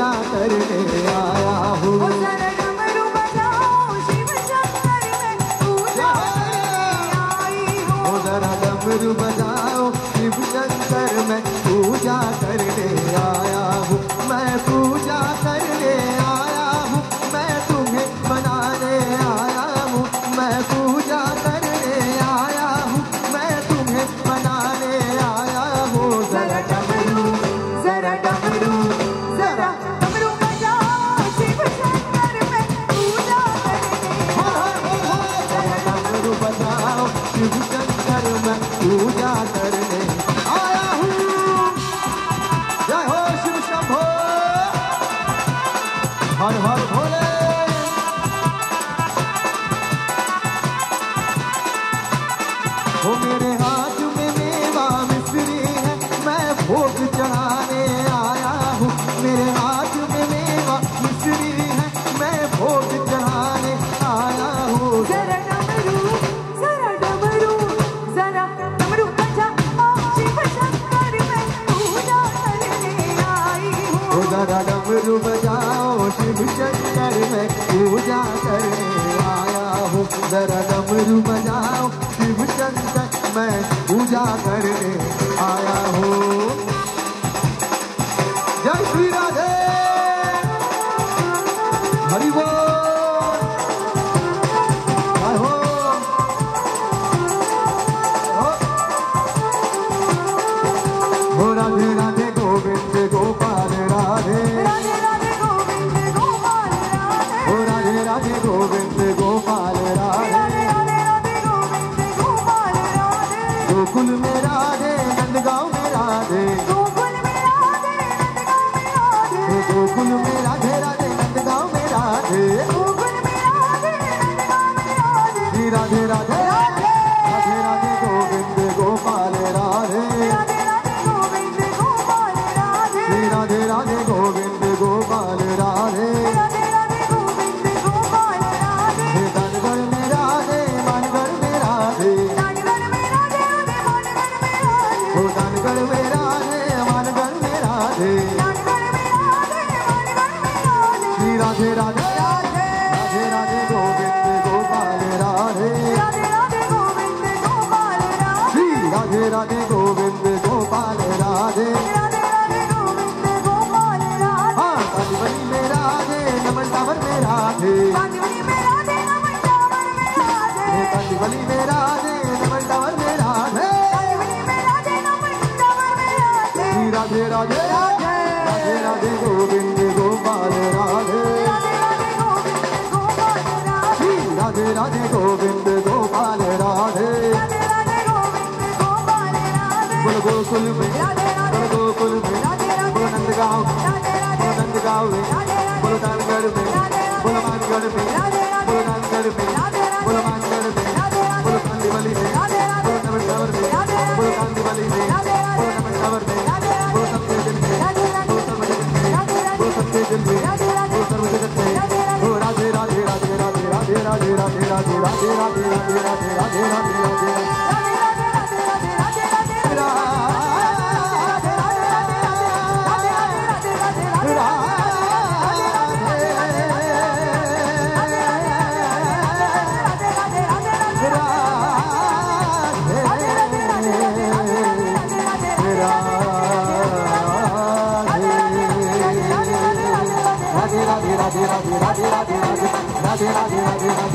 पूजा कर आया हूँ। डमरू बजाओ शिव शंकर मैं पूजा करने वो मेरे हाथ में मेवा मिश्री है मैं भोग चढ़ाने आया हूँ। मेरे हाथ में मेवा मिश्री है मैं भोग चढ़ाने आया हूँ। ओ जरा डमरू बजाओ शिव शंकर मैं पूजा करने हूँ जरा डमरू बजाओ शिव शंकर मैं पूजा करने आया हूँ। जय श्री राधे। हरि बोल। जय हो। हो। राधे राधे गोविंद गोपाल राधे। राधे राधे गोविंद गोपाल मेरा घेरा दे नंद गाँव मेरा Radhe Radhe. Radhe Radhe Govind Gopal Radhe. Radhe Radhe Govind Gopal Radhe. Radhe Radhe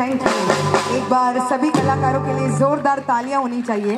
thank you. एक बार सभी कलाकारों के लिए जोरदार तालियाँ होनी चाहिए।